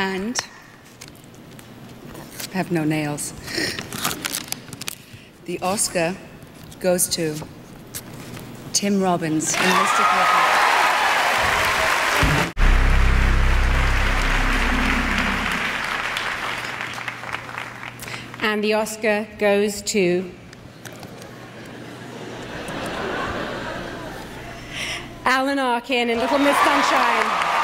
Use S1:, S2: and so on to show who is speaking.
S1: And I have no nails. The Oscar goes to Tim Robbins in Mystic
S2: And the Oscar goes to Alan Arkin in Little Miss Sunshine.